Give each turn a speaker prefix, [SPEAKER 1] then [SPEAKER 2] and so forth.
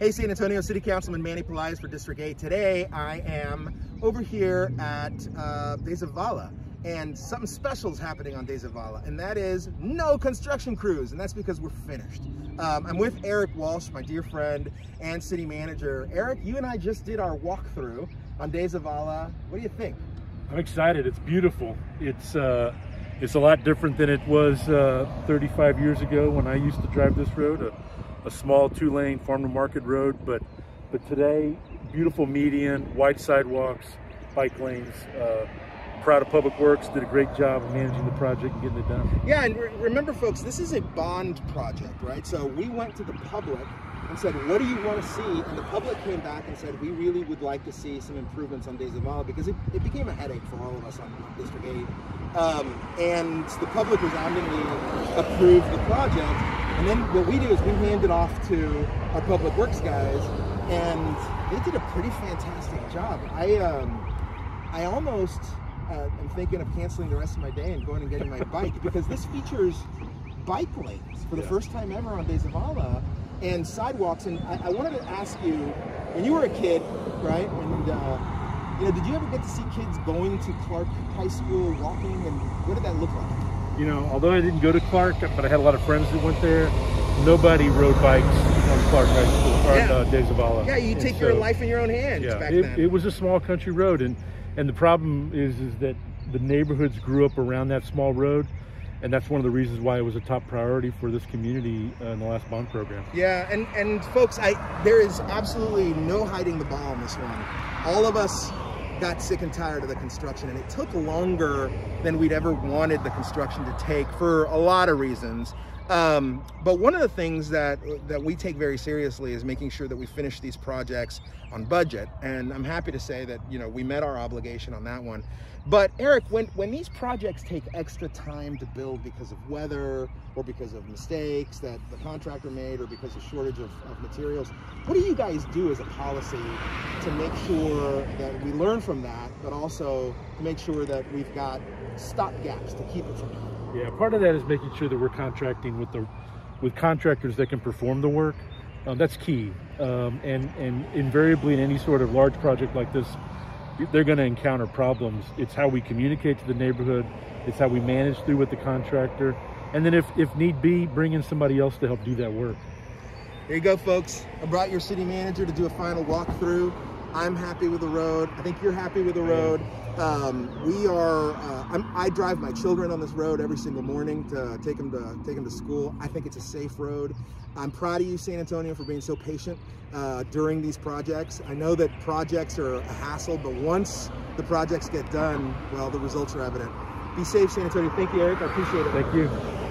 [SPEAKER 1] Hey, San Antonio City Councilman Manny Pelaez for District 8. Today, I am over here at uh, De Zavala, and something special is happening on De Zavala, and that is no construction crews, and that's because we're finished. Um, I'm with Erik Walsh, my dear friend and city manager. Erik, you and I just did our walkthrough on De Zavala. What do you think?
[SPEAKER 2] I'm excited. It's beautiful. It's uh, it's a lot different than it was uh, 35 years ago when I used to drive this road. A, a small two-lane farm-to-market road, but but today, beautiful median, wide sidewalks, bike lanes. Uh, proud of Public Works, did a great job of managing the project and getting it done.
[SPEAKER 1] Yeah, and re remember folks, this is a bond project, right? So we went to the public and said, what do you want to see? And the public came back and said, we really would like to see some improvements on De Zavala because it, it became a headache for all of us on, on District 8. Um, and the public resoundingly approved the project. And then what we do is we hand it off to our public works guys, and they did a pretty fantastic job. I um, I almost uh, am thinking of canceling the rest of my day and going and getting my bike because this features bike lanes for the yeah. first time ever on De Zavala and sidewalks. And I, I, wanted to ask you, when you were a kid, right? And uh, you know, did you ever get to see kids going to Clark High School walking, and what did that look like?
[SPEAKER 2] You know, although I didn't go to Clark, but I had a lot of friends that went there. Nobody rode bikes on Clark High School or yeah. uh, De Zavala.
[SPEAKER 1] Yeah, you take your life in your own hands. Yeah,
[SPEAKER 2] it, it, was a small country road, and and the problem is is that the neighborhoods grew up around that small road, and that's one of the reasons why it was a top priority for this community uh, in the last bond program.
[SPEAKER 1] Yeah, and and folks, I there is absolutely no hiding the ball on this one. All of us got sick and tired of the construction and it took longer than we'd ever wanted the construction to take for a lot of reasons. Um, but one of the things that that we take very seriously is making sure that we finish these projects on budget. And I'm happy to say that you know we met our obligation on that one. But Erik, when when these projects take extra time to build because of weather or because of mistakes that the contractor made or because of shortage of, of materials, what do you guys do as a policy to make sure that we learn from that, but also make sure that we've got stop gaps to keep it from happening?
[SPEAKER 2] Yeah, part of that is making sure that we're contracting with the with contractors that can perform the work. Um, that's key. Um, and and invariably in any sort of large project like this, they're going to encounter problems. It's how we communicate to the neighborhood. It's how we manage through with the contractor, and then if if need be, bring in somebody else to help do that work.
[SPEAKER 1] There you go, folks. I brought your city manager to do a final walkthrough. I'm happy with the road. I think you're happy with the road. Um, we are. Uh, i drive my children on this road every single morning to take them to take them to school. I think it's a safe road. I'm proud of you, San Antonio, for being so patient uh, during these projects. I know that projects are a hassle, but once the projects get done, well, the results are evident. Be safe, San Antonio. Thank you, Erik. I appreciate it.
[SPEAKER 2] Thank you.